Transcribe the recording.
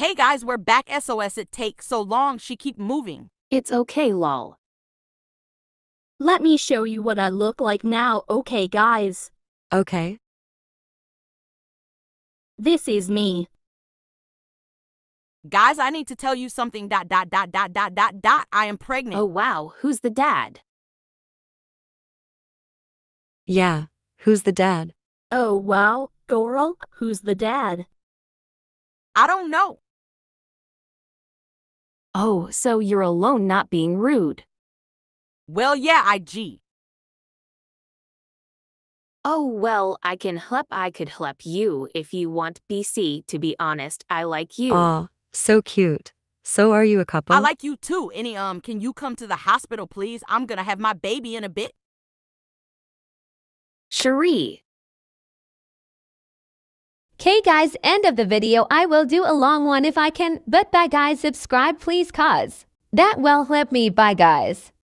Hey guys, we're back. SOS, it takes so long. She keep moving. It's okay, lol. Let me show you what I look like now, okay guys? Okay. This is me. Guys, I need to tell you something. Dot dot dot dot dot dot dot. I am pregnant. Oh wow, who's the dad? Yeah. Who's the dad? Oh wow, girl, who's the dad? I don't know. Oh, so you're alone not being rude. Well, yeah, I G. Oh well, I can help I could help you if you want BC to be honest, I like you. Aw, so cute. So are you a couple? I like you too. Any um, can you come to the hospital, please? I'm gonna have my baby in a bit. Cherie. Okay guys, end of the video. I will do a long one if I can, but bye guys, subscribe please cause. That will help me, bye guys.